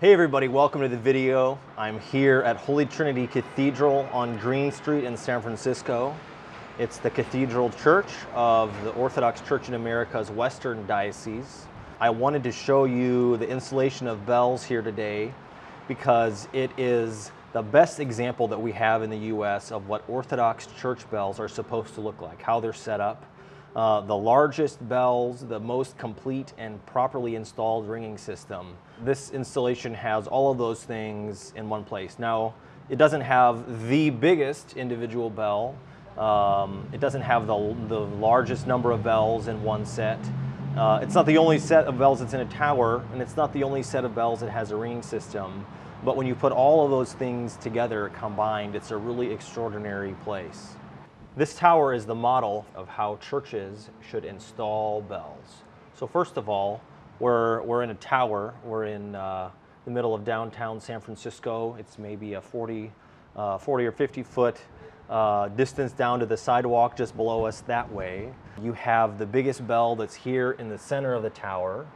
Hey everybody, welcome to the video. I'm here at Holy Trinity Cathedral on Green Street in San Francisco. It's the Cathedral Church of the Orthodox Church in America's Western Diocese. I wanted to show you the installation of bells here today because it is the best example that we have in the US of what Orthodox church bells are supposed to look like, how they're set up. Uh, the largest bells, the most complete and properly installed ringing system. This installation has all of those things in one place. Now, it doesn't have the biggest individual bell. Um, it doesn't have the, the largest number of bells in one set. Uh, it's not the only set of bells that's in a tower, and it's not the only set of bells that has a ringing system. But when you put all of those things together combined, it's a really extraordinary place. This tower is the model of how churches should install bells. So first of all, we're, we're in a tower. We're in uh, the middle of downtown San Francisco. It's maybe a 40, uh, 40 or 50 foot uh, distance down to the sidewalk just below us that way. You have the biggest bell that's here in the center of the tower.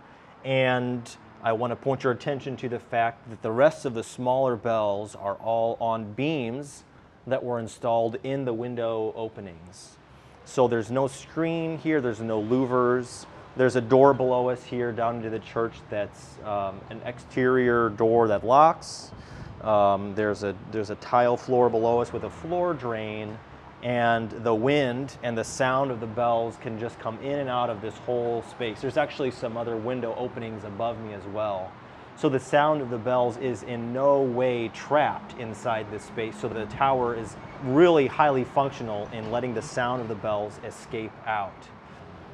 And I want to point your attention to the fact that the rest of the smaller bells are all on beams that were installed in the window openings. So there's no screen here, there's no louvers. There's a door below us here down into the church that's um, an exterior door that locks. Um, there's, a, there's a tile floor below us with a floor drain and the wind and the sound of the bells can just come in and out of this whole space. There's actually some other window openings above me as well. So the sound of the bells is in no way trapped inside this space. So the tower is really highly functional in letting the sound of the bells escape out.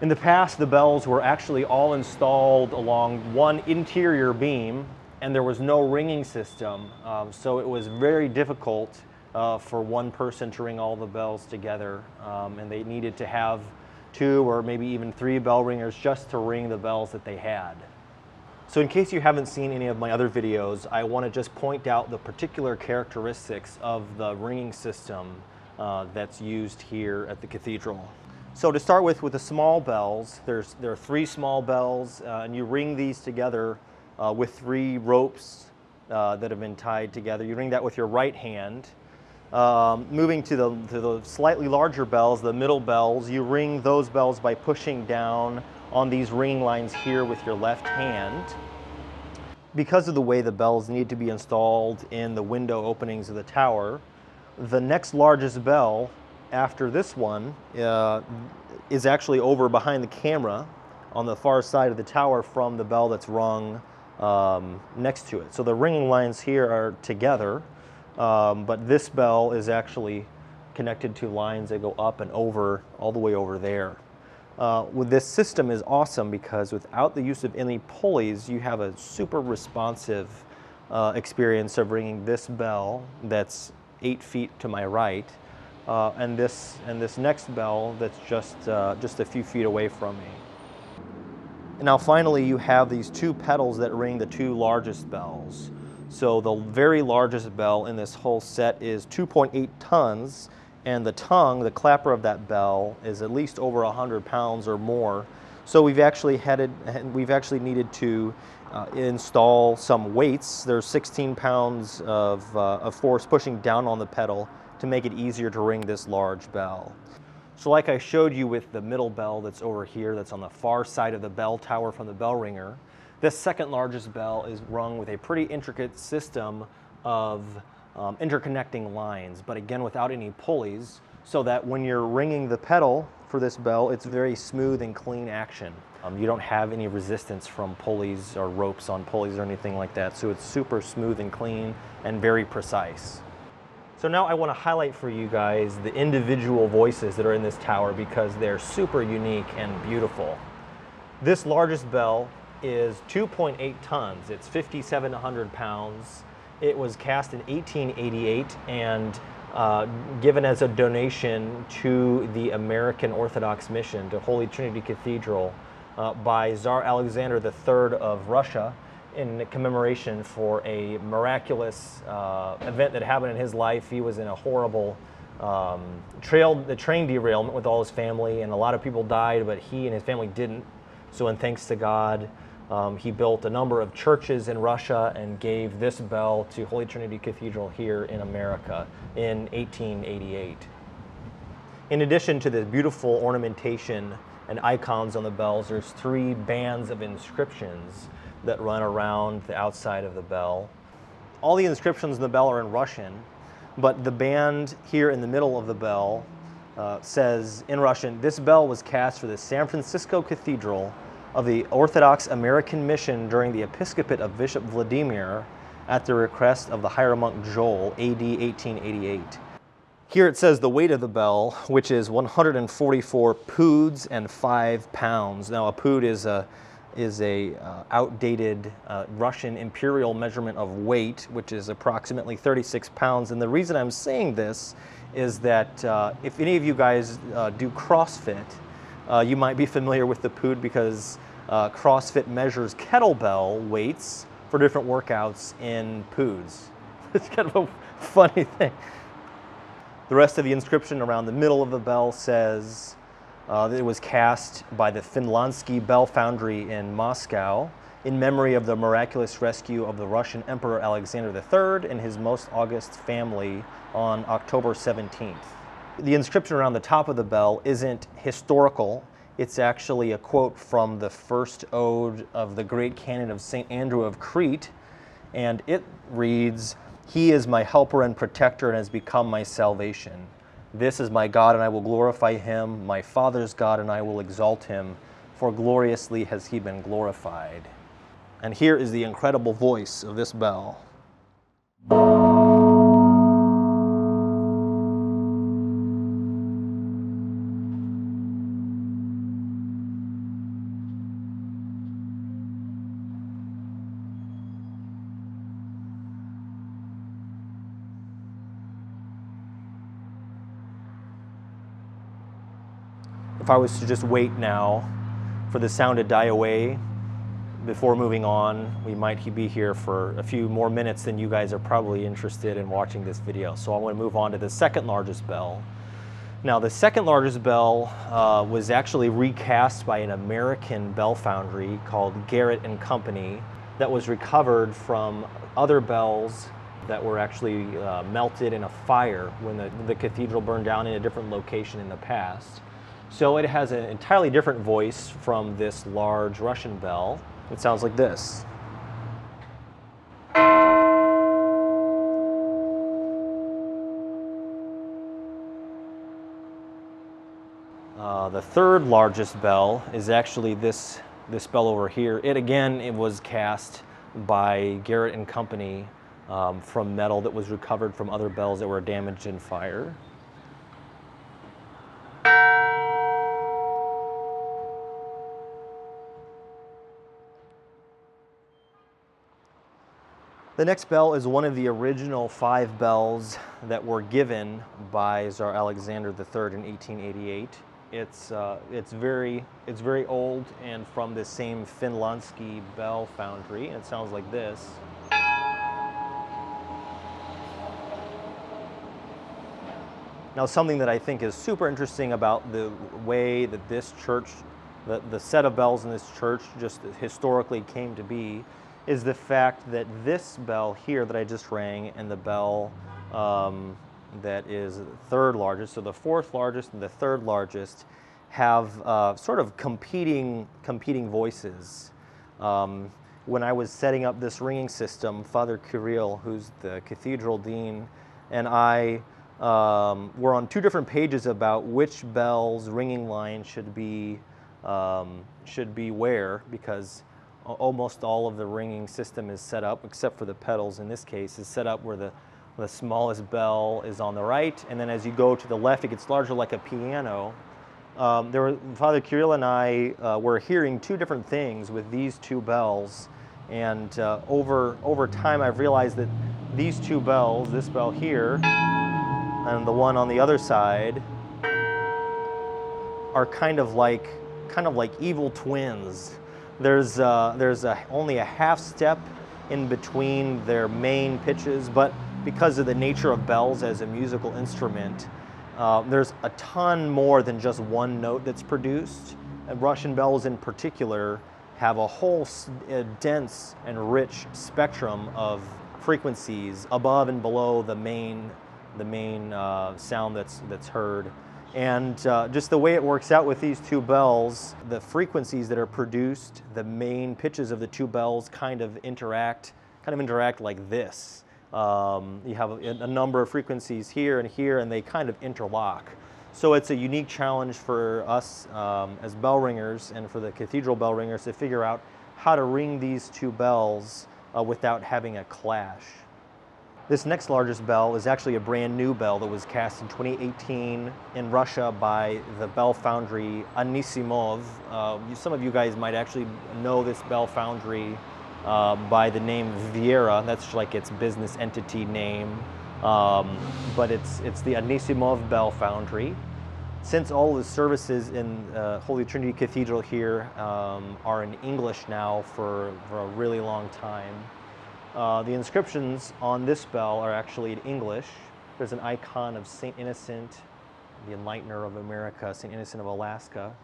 In the past, the bells were actually all installed along one interior beam and there was no ringing system. Um, so it was very difficult uh, for one person to ring all the bells together. Um, and they needed to have two or maybe even three bell ringers just to ring the bells that they had. So in case you haven't seen any of my other videos, I want to just point out the particular characteristics of the ringing system uh, that's used here at the cathedral. So to start with, with the small bells, there's, there are three small bells, uh, and you ring these together uh, with three ropes uh, that have been tied together. You ring that with your right hand. Um, moving to the, to the slightly larger bells, the middle bells, you ring those bells by pushing down on these ringing lines here with your left hand. Because of the way the bells need to be installed in the window openings of the tower, the next largest bell after this one uh, is actually over behind the camera on the far side of the tower from the bell that's rung um, next to it. So the ringing lines here are together, um, but this bell is actually connected to lines that go up and over, all the way over there. Uh, with this system is awesome because without the use of any pulleys, you have a super responsive uh, experience of ringing this bell that's eight feet to my right, uh, and this and this next bell that's just uh, just a few feet away from me. And now finally, you have these two pedals that ring the two largest bells. So the very largest bell in this whole set is 2.8 tons and the tongue, the clapper of that bell, is at least over 100 pounds or more. So we've actually headed, we've actually needed to uh, install some weights. There's 16 pounds of, uh, of force pushing down on the pedal to make it easier to ring this large bell. So like I showed you with the middle bell that's over here, that's on the far side of the bell tower from the bell ringer, this second largest bell is rung with a pretty intricate system of um, interconnecting lines, but again without any pulleys, so that when you're ringing the pedal for this bell, it's very smooth and clean action. Um, you don't have any resistance from pulleys or ropes on pulleys or anything like that, so it's super smooth and clean and very precise. So now I want to highlight for you guys the individual voices that are in this tower because they're super unique and beautiful. This largest bell is 2.8 tons. It's 5,700 pounds. It was cast in 1888 and uh, given as a donation to the American Orthodox Mission, to Holy Trinity Cathedral, uh, by Tsar Alexander III of Russia in commemoration for a miraculous uh, event that happened in his life. He was in a horrible um, trail, the train derailment with all his family, and a lot of people died, but he and his family didn't. So, in thanks to God, Um, he built a number of churches in Russia and gave this bell to Holy Trinity Cathedral here in America in 1888. In addition to the beautiful ornamentation and icons on the bells, there's three bands of inscriptions that run around the outside of the bell. All the inscriptions in the bell are in Russian, but the band here in the middle of the bell uh, says in Russian, this bell was cast for the San Francisco Cathedral of the Orthodox American Mission during the episcopate of Bishop Vladimir at the request of the hieromonk Joel, AD 1888. Here it says the weight of the bell, which is 144 poods and 5 pounds. Now a pood is a is a uh, outdated uh, Russian imperial measurement of weight, which is approximately 36 pounds. And the reason I'm saying this is that uh, if any of you guys uh, do CrossFit, uh, you might be familiar with the pood because uh, CrossFit measures kettlebell weights for different workouts in poods. it's kind of a funny thing. The rest of the inscription around the middle of the bell says uh, it was cast by the Finlansky Bell Foundry in Moscow in memory of the miraculous rescue of the Russian Emperor Alexander III and his most august family on October 17th. The inscription around the top of the bell isn't historical. It's actually a quote from the first ode of the great canon of St. Andrew of Crete, and it reads, He is my helper and protector and has become my salvation. This is my God, and I will glorify him, my Father's God, and I will exalt him, for gloriously has he been glorified. And here is the incredible voice of this bell. If I was to just wait now for the sound to die away before moving on, we might be here for a few more minutes than you guys are probably interested in watching this video. So I'm gonna move on to the second largest bell. Now the second largest bell uh, was actually recast by an American bell foundry called Garratt and Company that was recovered from other bells that were actually uh, melted in a fire when the, the cathedral burned down in a different location in the past. So it has an entirely different voice from this large Russian bell. It sounds like this. Uh, the third largest bell is actually this, this bell over here. It again, it was cast by Garratt and Company um, from metal that was recovered from other bells that were damaged in fire. The next bell is one of the original five bells that were given by Tsar Alexander III in 1888. It's, uh, it's, very, it's very old and from the same Finlansky bell foundry. And It sounds like this. Now something that I think is super interesting about the way that this church, the, the set of bells in this church just historically came to be is the fact that this bell here that I just rang and the bell um, that is third largest, so the fourth largest and the third largest, have uh, sort of competing competing voices. Um, when I was setting up this ringing system, Father Kirill, who's the cathedral dean, and I um, were on two different pages about which bell's ringing line should be um, should be where because almost all of the ringing system is set up, except for the pedals in this case, is set up where the, the smallest bell is on the right, and then as you go to the left, it gets larger like a piano. Um, there were, Father Kirill and I uh, were hearing two different things with these two bells, and uh, over, over time I've realized that these two bells, this bell here, and the one on the other side, are kind of like, kind of like evil twins. There's, uh, there's a, only a half step in between their main pitches, but because of the nature of bells as a musical instrument, uh, there's a ton more than just one note that's produced. And Russian bells in particular have a whole dense and rich spectrum of frequencies above and below the main, the main uh, sound that's, that's heard. And uh, just the way it works out with these two bells, the frequencies that are produced, the main pitches of the two bells kind of interact, kind of interact like this. Um, you have a, a number of frequencies here and here, and they kind of interlock. So it's a unique challenge for us um, as bell ringers and for the cathedral bell ringers to figure out how to ring these two bells uh, without having a clash. This next largest bell is actually a brand new bell that was cast in 2018 in Russia by the bell foundry Anisimov. Uh, some of you guys might actually know this bell foundry uh, by the name Viera. That's like its business entity name. Um, but it's, it's the Anisimov Bell Foundry. Since all the services in uh, Holy Trinity Cathedral here um, are in English now for, for a really long time, uh, the inscriptions on this bell are actually in English. There's an icon of St. Innocent, the enlightener of America, St. Innocent of Alaska.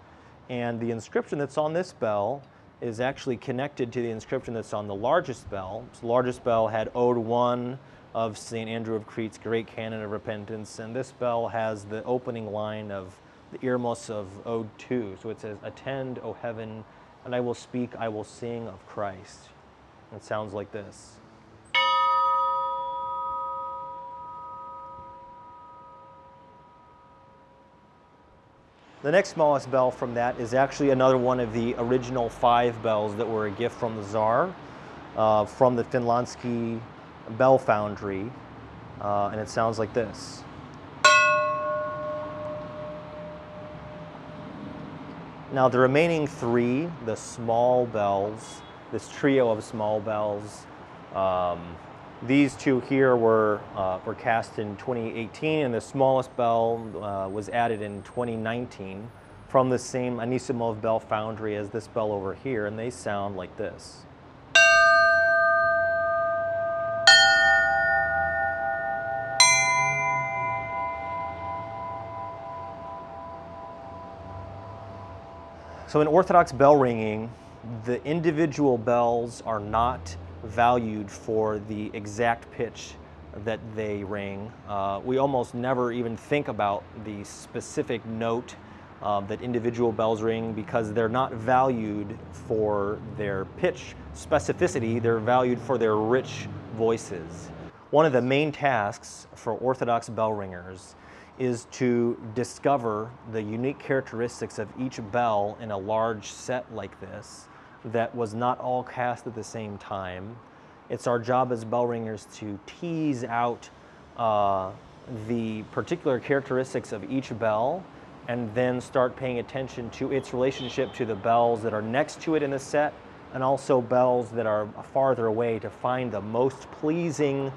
And the inscription that's on this bell is actually connected to the inscription that's on the largest bell. So the largest bell had Ode 1 of St. Andrew of Crete's Great Canon of Repentance, and this bell has the opening line of the Irmos of Ode 2. So it says, Attend, O heaven, and I will speak, I will sing of Christ. It sounds like this. The next smallest bell from that is actually another one of the original five bells that were a gift from the Tsar, uh, from the Finlansky Bell Foundry, uh, and it sounds like this. Now the remaining three, the small bells, this trio of small bells, um, these two here were, uh, were cast in 2018 and the smallest bell uh, was added in 2019 from the same Anisimov bell foundry as this bell over here and they sound like this. So in Orthodox bell ringing, the individual bells are not valued for the exact pitch that they ring. Uh, we almost never even think about the specific note uh, that individual bells ring because they're not valued for their pitch specificity, they're valued for their rich voices. One of the main tasks for Orthodox bell ringers is to discover the unique characteristics of each bell in a large set like this that was not all cast at the same time. It's our job as bell ringers to tease out uh, the particular characteristics of each bell and then start paying attention to its relationship to the bells that are next to it in the set and also bells that are farther away to find the most pleasing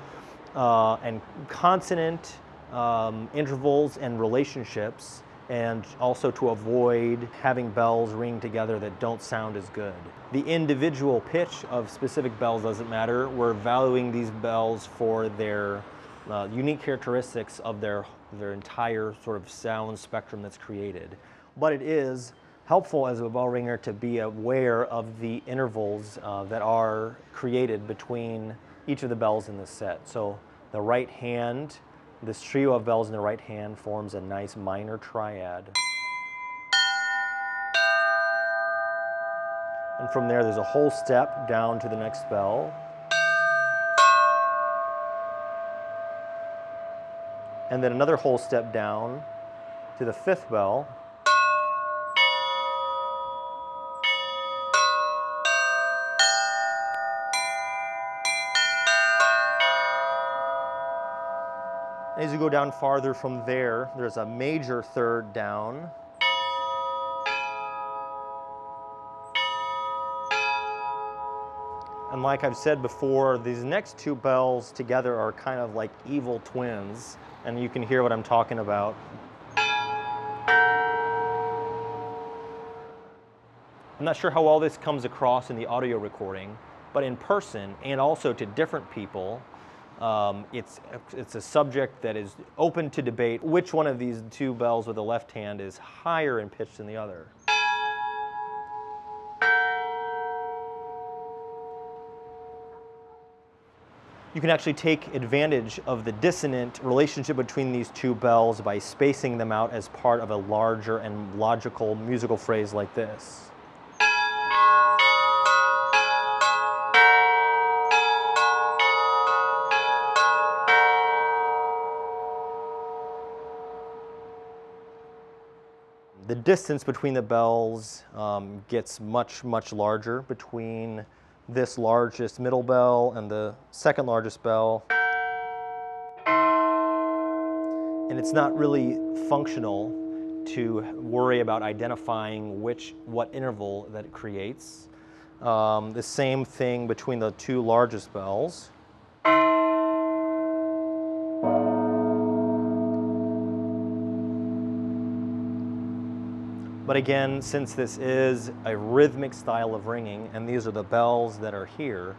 uh, and consonant um, intervals and relationships and also to avoid having bells ring together that don't sound as good. The individual pitch of specific bells doesn't matter. We're valuing these bells for their uh, unique characteristics of their, their entire sort of sound spectrum that's created. But it is helpful as a bell ringer to be aware of the intervals uh, that are created between each of the bells in the set. So the right hand, this trio of bells in the right hand forms a nice minor triad. And from there, there's a whole step down to the next bell. And then another whole step down to the fifth bell. As you go down farther from there, there's a major third down. And like I've said before, these next two bells together are kind of like evil twins, and you can hear what I'm talking about. I'm not sure how all this comes across in the audio recording, but in person and also to different people, um, it's, it's a subject that is open to debate. Which one of these two bells with the left hand is higher in pitch than the other? You can actually take advantage of the dissonant relationship between these two bells by spacing them out as part of a larger and logical musical phrase like this. The distance between the bells um, gets much, much larger between this largest middle bell and the second largest bell. And it's not really functional to worry about identifying which, what interval that it creates. Um, the same thing between the two largest bells. But again, since this is a rhythmic style of ringing, and these are the bells that are here,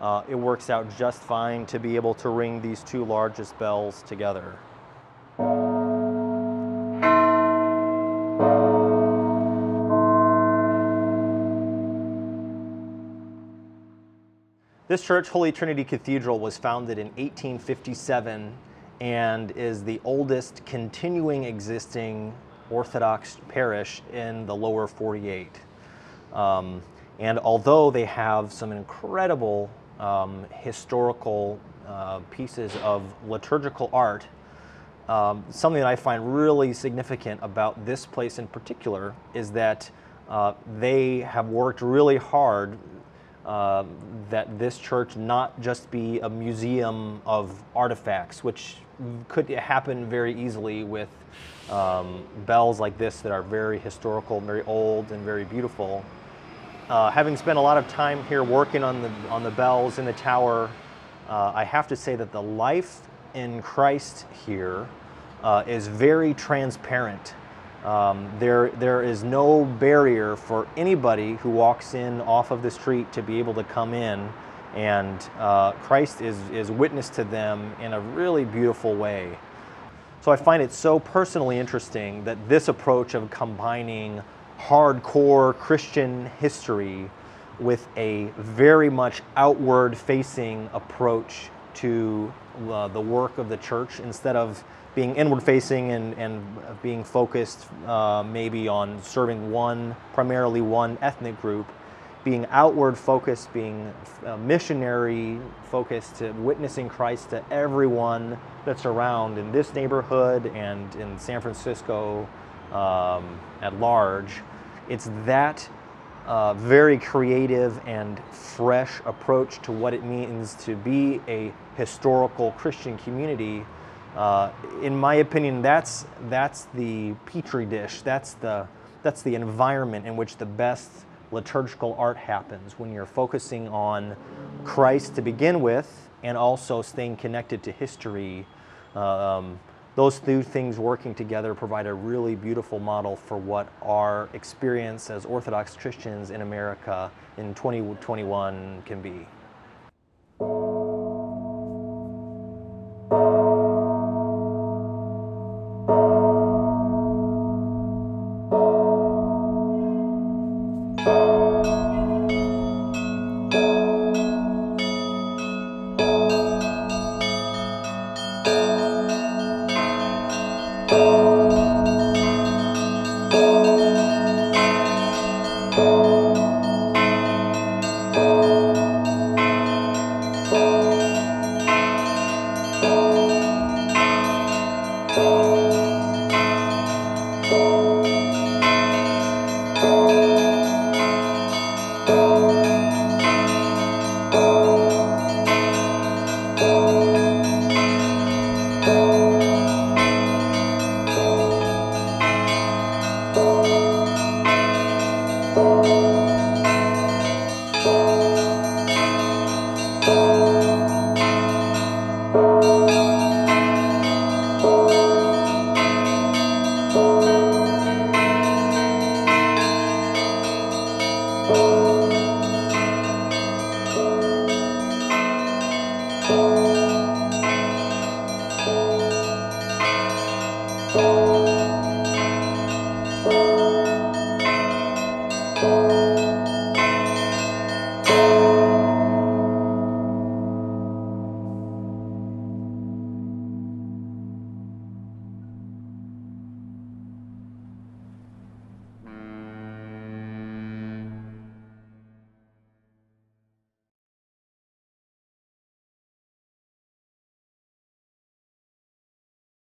uh, it works out just fine to be able to ring these two largest bells together. This church, Holy Trinity Cathedral, was founded in 1857 and is the oldest continuing existing Orthodox parish in the lower 48. Um, and although they have some incredible um, historical uh, pieces of liturgical art, um, something that I find really significant about this place in particular is that uh, they have worked really hard uh, that this church not just be a museum of artifacts, which could happen very easily with um, bells like this that are very historical, very old, and very beautiful. Uh, having spent a lot of time here working on the on the bells in the tower, uh, I have to say that the life in Christ here uh, is very transparent. Um, there, there is no barrier for anybody who walks in off of the street to be able to come in and uh, Christ is, is witness to them in a really beautiful way. So I find it so personally interesting that this approach of combining hardcore Christian history with a very much outward facing approach to uh, the work of the church instead of being inward facing and, and being focused uh, maybe on serving one, primarily one ethnic group being outward focused, being uh, missionary focused, to witnessing Christ to everyone that's around in this neighborhood and in San Francisco um, at large. It's that uh, very creative and fresh approach to what it means to be a historical Christian community. Uh, in my opinion, that's that's the petri dish. That's the that's the environment in which the best liturgical art happens when you're focusing on Christ to begin with and also staying connected to history. Um, those two things working together provide a really beautiful model for what our experience as Orthodox Christians in America in 2021 can be. Thank